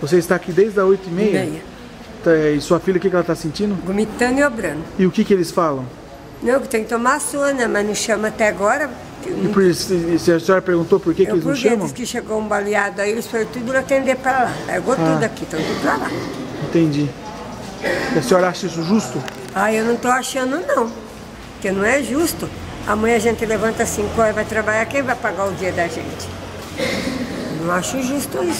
Você está aqui desde as 8h30? Meia. Tá, E sua filha, o que ela está sentindo? Vomitando e obrando. E o que, que eles falam? Não, que tem que tomar sona, mas não chama até agora. E por isso, se a senhora perguntou por que, que eles não porque chamam? diz que chegou um baleado aí, eles foram tudo atender para lá. Pegou Ah. tudo aqui, estão tudo para lá. Entendi. E a senhora acha isso justo? Ah, eu não tô achando não, porque não é justo. Amanhã a gente levanta 5 horas, vai trabalhar, quem vai pagar o dia da gente? Нашу же историю.